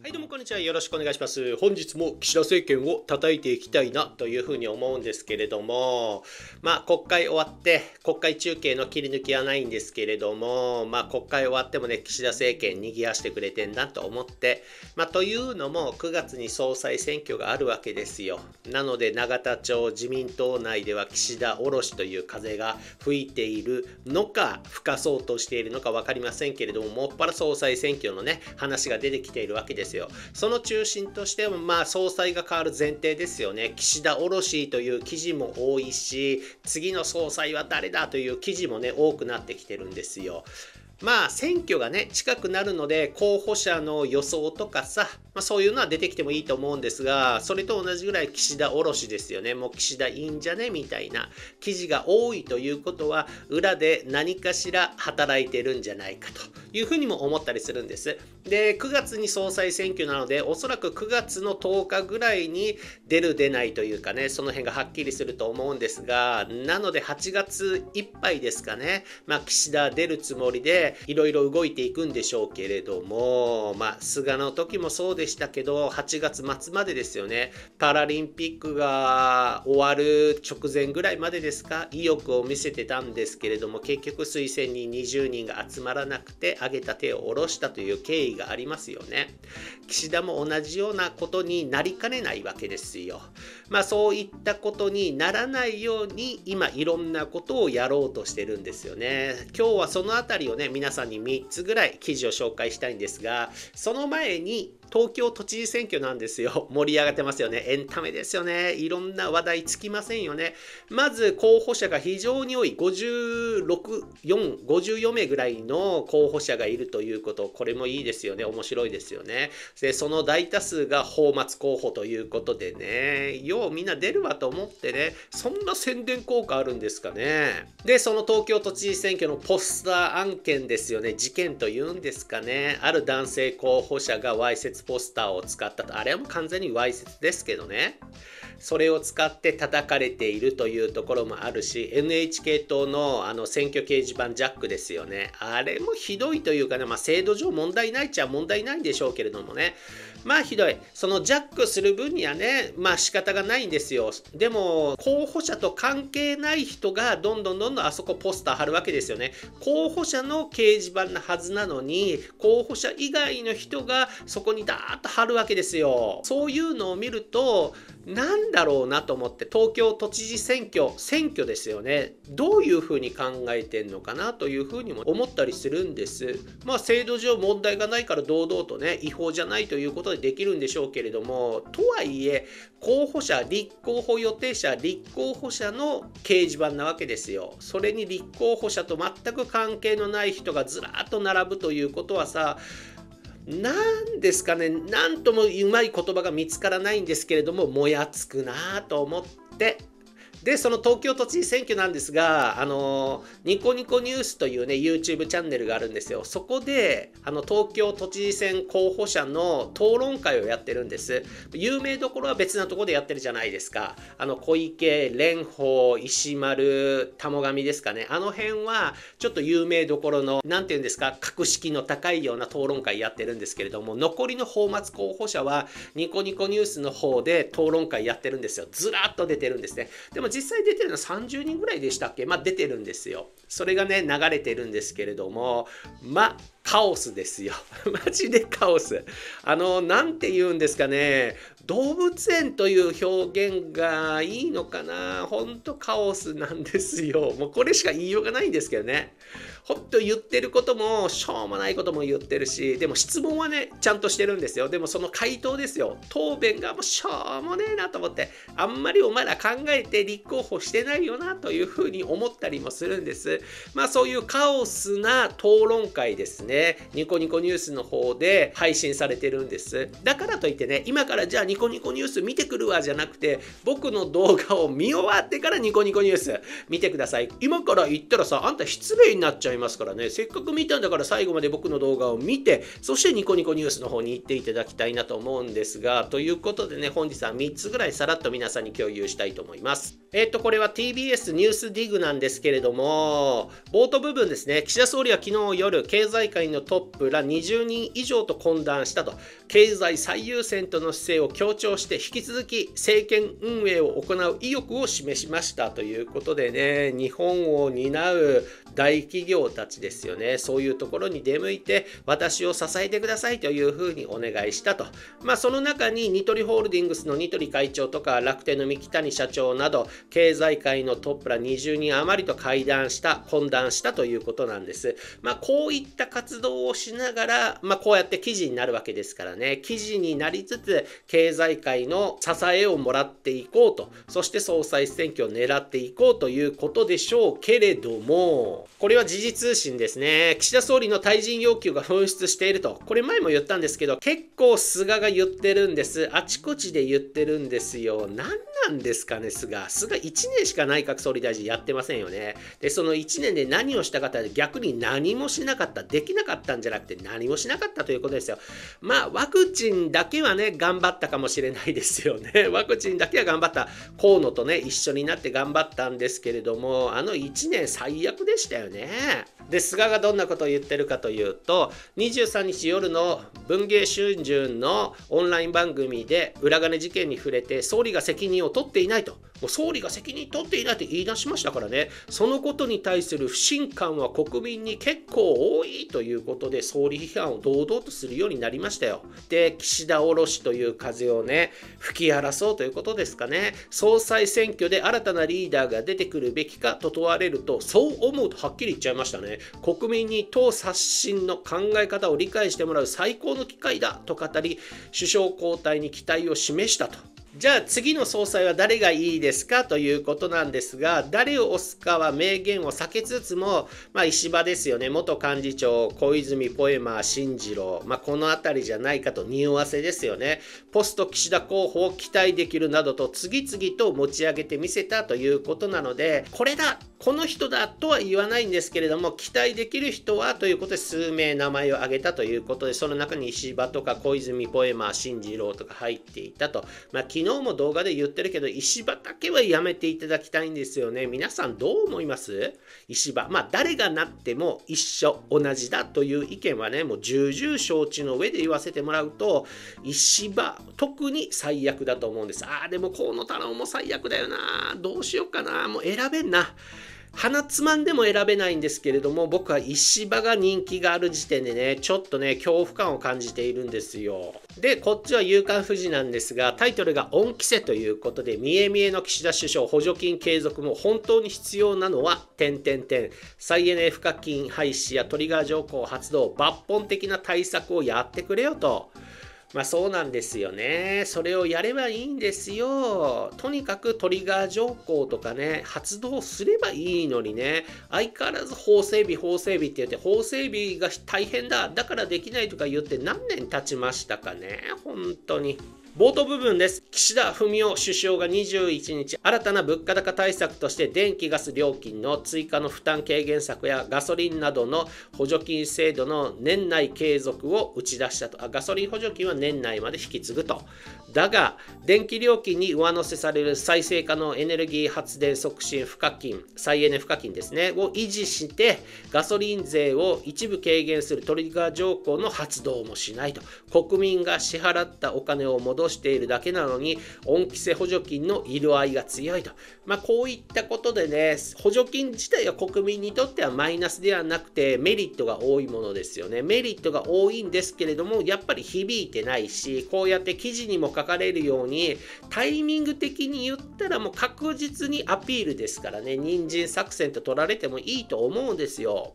はいどうもこんにちは。よろしくお願いします。本日も岸田政権を叩いていきたいなというふうに思うんですけれどもまあ国会終わって国会中継の切り抜きはないんですけれどもまあ国会終わってもね岸田政権賑わしてくれてんなと思ってまあというのも9月に総裁選挙があるわけですよ。なので永田町自民党内では岸田おろしという風が吹いているのか吹かそうとしているのか分かりませんけれどももっぱら総裁選挙のね話が出てきているわけですよ。その中心としてもまあ総裁が変わる前提ですよね。岸田卸という記事も多いし次の総裁は誰だという記事もね多くなってきてるんですよ。まあ選挙がね近くなるので候補者の予想とかさ、まあ、そういうのは出てきてもいいと思うんですがそれと同じぐらい岸田おろしですよね。もう岸田いいんじゃねみたいな記事が多いということは裏で何かしら働いてるんじゃないかというふうにも思ったりするんです。で9月に総裁選挙なのでおそらく9月の10日ぐらいに出る出ないというかねその辺がはっきりすると思うんですがなので8月いっぱいですかね。まあ岸田出るつもりでいろいろ動いていくんでしょうけれども、まあ、菅の時もそうでしたけど、8月末までですよね、パラリンピックが終わる直前ぐらいまでですか、意欲を見せてたんですけれども、結局推薦に20人が集まらなくて、挙げた手を下ろしたという経緯がありますよね。岸田も同じようなことになりかねないわけですよ。まあそういったことにならないように今いろんなことをやろうとしてるんですよね。今日はそのあたりをね皆さんに3つぐらい記事を紹介したいんですがその前に東京都知事選挙なんですよ。盛り上がってますよね。エンタメですよね。いろんな話題つきませんよね。まず候補者が非常に多い56、4、54名ぐらいの候補者がいるということ。これもいいですよね。面白いですよね。で、その大多数が泡沫候補ということでね。ようみんな出るわと思ってね。そんな宣伝効果あるんですかね。で、その東京都知事選挙のポスター案件ですよね。事件というんですかね。ある男性候補者がわいせつポスターを使ったと。あれはもう完全にわいせつですけどね。それを使って叩かれているというところもあるし NHK 党のあの選挙掲示板ジャックですよね。あれもひどいというかね、まあ、制度上問題ないっちゃ問題ないんでしょうけれどもね。まあひどい。そのジャックする分にはねまあ仕方がないんですよ。でも候補者と関係ない人がどんどんどんどんあそこポスター貼るわけですよね。候補者の掲示板なはずなのに候補者以外の人がそこにダーッと貼るわけですよ。そういうのを見るとなんだろうなと思って東京都知事選挙選挙ですよね。どういうふうに考えてんのかなというふうにも思ったりするんです。まあ制度上問題がないから堂々とね違法じゃないということでできるんでしょうけれどもとはいえ候補者立候補予定者立候補者の掲示板なわけですよ。それに立候補者と全く関係のない人がずらっと並ぶということはさ何ですかね。何ともうまい言葉が見つからないんですけれどももやつくなと思ってで、その東京都知事選挙なんですが、あの、ニコニコニュースというね、YouTube チャンネルがあるんですよ。そこで、あの、東京都知事選候補者の討論会をやってるんです。有名どころは別なところでやってるじゃないですか。あの、小池、蓮舫、石丸、玉上ですかね。あの辺は、ちょっと有名どころの、なんていうんですか、格式の高いような討論会やってるんですけれども、残りの泡沫候補者は、ニコニコニュースの方で討論会やってるんですよ。ずらっと出てるんですね。でも実際出てるのは30人ぐらいでしたっけ？まあ出てるんですよ。それがね、流れてるんですけれども、まあ、カオスですよ。マジでカオス。あの、なんて言うんですかね、動物園という表現がいいのかなほんとカオスなんですよ。もうこれしか言いようがないんですけどね。ほんと言ってることもしょうもないことも言ってるし、でも質問はね、ちゃんとしてるんですよ。でもその回答ですよ。答弁がもうしょうもねえなと思って、あんまりお前ら考えて立候補してないよなというふうに思ったりもするんです。まあそういうカオスな討論会ですね。ニコニコニュースの方で配信されてるんです。だからといってね、今からじゃあニコニコニュース見てくるわじゃなくて、僕の動画を見終わってからニコニコニュース見てください。今から言ったらさ、あんた失礼になっちゃいますからね、せっかく見たんだから最後まで僕の動画を見て、そしてニコニコニュースの方に行っていただきたいなと思うんですが、ということでね、本日は3つぐらいさらっと皆さんに共有したいと思います。えっ、と、これは TBS ニュースディグなんですけれども、冒頭部分ですね、岸田総理は昨日夜、経済会のトップら20人以上と懇談したと。経済最優先との姿勢を強調して引き続き政権運営を行う意欲を示しましたということでね。日本を担う大企業たちですよね。そういうところに出向いて私を支えてくださいというふうにお願いしたと。まあその中にニトリホールディングスのニトリ会長とか楽天の三木谷社長など経済界のトップら20人余りと会談した懇談したということなんです。まあこういった活動をしながらまあこうやって記事になるわけですからね。ね記事になりつつ経済界の支えをもらっていこうとそして総裁選挙を狙っていこうということでしょうけれどもこれは時事通信ですね。岸田総理の退陣要求が噴出していると。これ前も言ったんですけど、結構菅が言ってるんです。あちこちで言ってるんですよ。何なんですかね、菅。菅1年しか内閣総理大臣やってませんよね。で、その1年で何をしたかったら逆に何もしなかった。できなかったんじゃなくて何もしなかったということですよ。まあ、クチンだけはね、頑張ったかもしれないですよね。ワクチンだけは頑張った。河野とね、一緒になって頑張ったんですけれども、あの1年最悪でしたよね。で菅がどんなことを言ってるかというと23日夜の文藝春秋のオンライン番組で裏金事件に触れて総理が責任を取っていないともう総理が責任取っていないと言い出しましたからねそのことに対する不信感は国民に結構多いということで総理批判を堂々とするようになりましたよで岸田おろしという風をね吹き荒らそうということですかね。総裁選挙で新たなリーダーが出てくるべきかと問われるとそう思うとはっきり言っちゃいましたね。国民に党刷新の考え方を理解してもらう最高の機会だと語り首相交代に期待を示したと。じゃあ次の総裁は誰がいいですかということなんですが、誰を推すかは明言を避けつつも、まあ、石破ですよね、元幹事長、小泉ポエマー、新次郎、まあ、この辺りじゃないかと匂わせですよね。ポスト岸田候補を期待できるなどと次々と持ち上げてみせたということなので、これだこの人だとは言わないんですけれども、期待できる人はということで数名名前を挙げたということで、その中に石破とか小泉ポエマー、進次郎とか入っていたと。まあ、昨日も動画で言ってるけど、石破だけはやめていただきたいんですよね。皆さんどう思います？石破。まあ、誰がなっても一緒、同じだという意見はね、もう重々承知の上で言わせてもらうと、石破、特に最悪だと思うんです。ああ、でも河野太郎も最悪だよな。どうしようかな。もう選べんな。鼻つまんでも選べないんですけれども僕は石破が人気がある時点でねちょっとね恐怖感を感じているんですよ。でこっちは夕刊富士なんですがタイトルが恩着せということで見え見えの岸田首相補助金継続も本当に必要なのは点点点再エネ賦課金廃止やトリガー条項発動抜本的な対策をやってくれよと。まあそうなんですよね。それをやればいいんですよ。とにかくトリガー条項とかね、発動すればいいのにね、相変わらず法整備、法整備って言って、法整備が大変だ、だからできないとか言って何年経ちましたかね、本当に。冒頭部分です。岸田文雄首相が21日、新たな物価高対策として電気ガス料金の追加の負担軽減策やガソリンなどの補助金制度の年内継続を打ち出したと。あガソリン補助金は年内まで引き継ぐと。だが、電気料金に上乗せされる再生可能エネルギー発電促進賦課金、再エネ賦課金ですね、を維持して、ガソリン税を一部軽減するトリガー条項の発動もしないと。国民が支払ったお金を戻しているだけなのに恩着せ補助金の色合いが強いと、まあ、こういったことでね補助金自体は国民にとってはマイナスではなくてメリットが多いものですよね。メリットが多いんですけれどもやっぱり響いてないしこうやって記事にも書かれるようにタイミング的に言ったらもう確実にアピールですからね。人参作戦と取られてもいいと思うんですよ。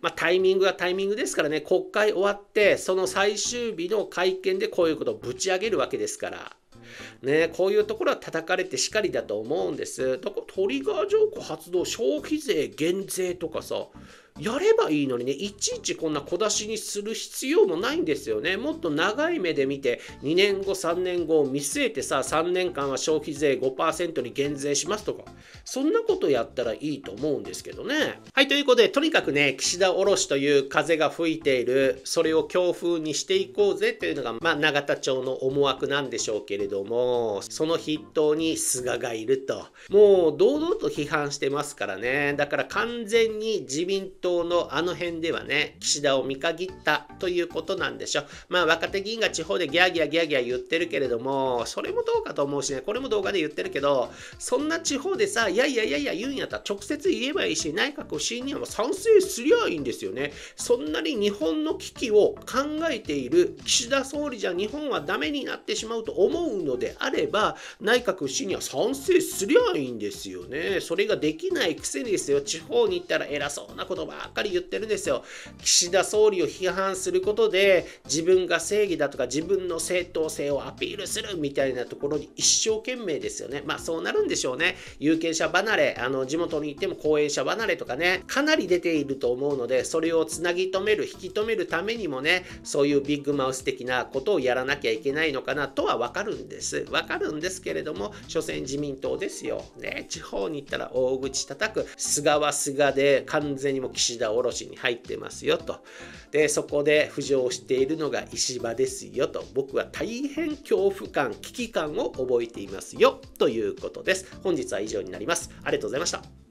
まあ、タイミングがタイミングですからね、国会終わって、その最終日の会見でこういうことをぶち上げるわけですから。ね、こういうところは叩かれてしかりだと思うんです。だからトリガー条項発動、消費税減税とかさ、やればいいのにね、いちいちこんな小出しにする必要もないんですよね。もっと長い目で見て、2年後、3年後を見据えてさ、3年間は消費税5%に減税しますとか、そんなことやったらいいと思うんですけどね。はい、ということで、とにかくね、岸田おろしという風が吹いている、それを強風にしていこうぜというのが、まあ、永田町の思惑なんでしょうけれども、その筆頭に菅がいると。もう堂々と批判してますからね。だから完全に自民党党のあの辺ではね、岸田を見限ったということなんでしょう。まあ、若手議員が地方でギャーギャーギャーギャー言ってるけれども、それもどうかと思うしね、これも動画で言ってるけど、そんな地方でさ、いやいやいやいや言うんやったら直接言えばいいし、内閣不信任案は賛成すりゃいいんですよね。そんなに日本の危機を考えている岸田総理じゃ日本はダメになってしまうと思うのであれば、内閣不信任は賛成すりゃいいんですよね。それができないくせにですよ、地方に行ったら偉そうなことばばっかり言ってるんですよ。岸田総理を批判することで、自分が正義だとか自分の正当性をアピールするみたいなところに一生懸命ですよね。まあそうなるんでしょうね。有権者離れ、あの地元に行っても後援者離れとかね、かなり出ていると思うので、それをつなぎ止める、引き止めるためにもね、そういうビッグマウス的なことをやらなきゃいけないのかなとはわかるんです。わかるんですけれども、所詮自民党ですよ。ね、地方に行ったら大口叩く、菅は菅で完全にも岸田卸に入ってますよと。で、そこで浮上しているのが石破ですよと。僕は大変恐怖感、危機感を覚えていますよということです。本日は以上になります。ありがとうございました。